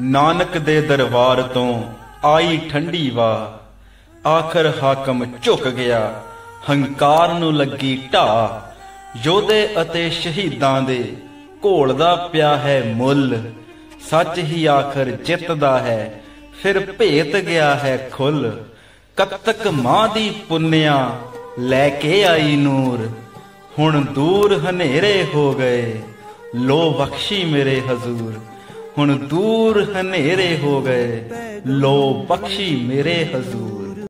ਨਾਨਕ ਦੇ ਦਰਬਾਰ ਤੋਂ ਆਈ ਠੰਡੀ ਵਾ ਆਖਰ ਹਾਕਮ ਝੁਕ ਗਿਆ। ਹੰਕਾਰ ਨੂੰ ਲੱਗੀ ਢਾ ਯੋਧੇ ਅਤੇ ਸ਼ਹੀਦਾਂ ਦੇ ਘੋਲਦਾ ਪਿਆ ਹੈ ਮੁੱਲ। ਸੱਚ ਹੀ ਆਖਰ ਜਿੱਤਦਾ ਹੈ, ਫਿਰ ਭੇਤ ਗਿਆ ਹੈ ਖੁੱਲ। ਕਤਕ ਮਾਂ ਦੀ ਪੁੰਨਿਆ ਲੈ ਕੇ ਆਈ ਨੂਰ। ਹੁਣ ਦੂਰ ਹਨੇਰੇ ਹੋ ਗਏ। ਲੋ ਬਖਸ਼ੀ ਮੇਰੇ ਹਜ਼ੂਰ। ਹੁਣ ਦੂਰ ਹਨੇਰੇ ਹੋ ਗਏ ਲੋ ਬਖਸ਼ੀ ਮੇਰੇ ਹਜ਼ੂਰ